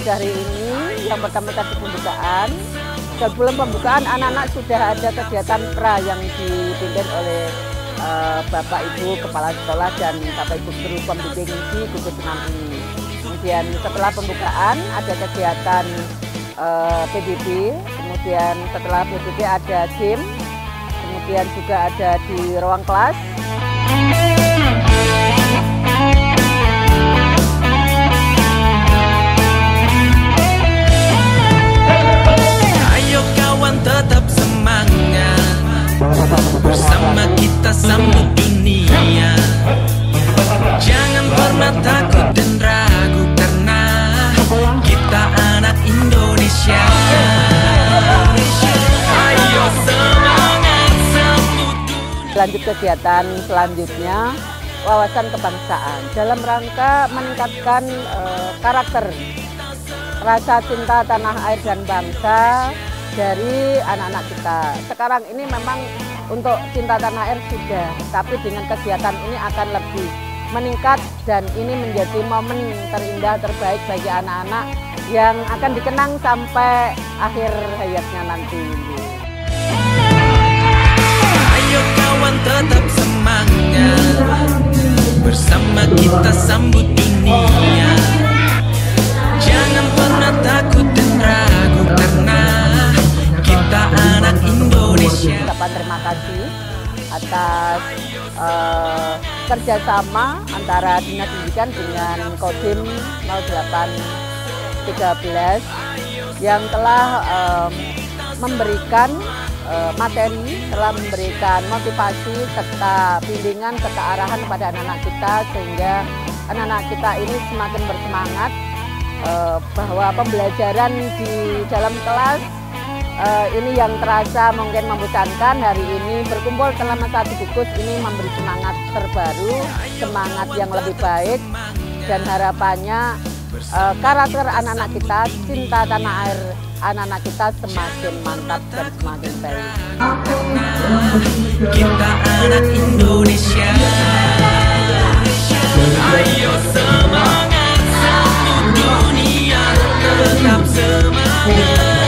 pada hari ini yang pertama tadi pembukaan sebelum pembukaan anak-anak sudah ada kegiatan pra yang dipimpin oleh uh, Bapak Ibu Kepala Sekolah dan Bapak Ibu Guru Pembimbing di gugus ini. Kemudian setelah pembukaan ada kegiatan uh, PBB, kemudian setelah PBB ada game, kemudian juga ada di ruang kelas. Lanjut kegiatan selanjutnya wawasan kebangsaan dalam rangka meningkatkan eh, karakter rasa cinta tanah air dan bangsa dari anak-anak kita. Sekarang ini memang untuk cinta tanah air sudah, tapi dengan kegiatan ini akan lebih meningkat dan ini menjadi momen terindah terbaik bagi anak-anak yang akan dikenang sampai akhir hayatnya nanti. Bersama kita sambut dunia. Jangan pernah takut dan ragu Karena kita anak Indonesia. Terima kasih atas eh, kerjasama antara Dinas Pendidikan dengan Kodim 0813 yang telah eh, memberikan materi, telah memberikan motivasi serta bimbingan serta arahan kepada anak-anak kita sehingga anak-anak kita ini semakin bersemangat eh, bahwa pembelajaran di dalam kelas eh, ini yang terasa mungkin membosankan. Hari ini berkumpul selama satu bungkus ini memberi semangat terbaru, semangat yang lebih baik dan harapannya eh, karakter anak-anak kita, cinta tanah air anak-anak kita semakin mantap dan semakin baik. Kita anak Indonesia Ayo semangat sambut dunia Tetap semangat